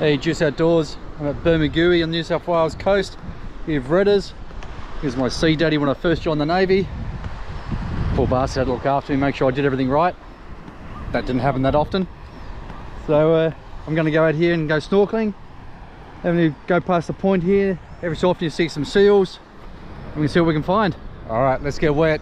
Hey, Juice Outdoors. I'm at Bermagui on New South Wales coast. Here have Redders. Here's my sea daddy when I first joined the Navy. Poor bastard had to look after me, make sure I did everything right. That didn't happen that often. So uh, I'm going to go out here and go snorkeling. Then we go past the point here. Every so often you see some seals. And we can see what we can find. All right, let's get wet.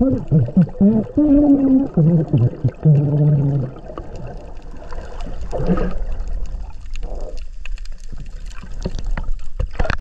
よっしゃ!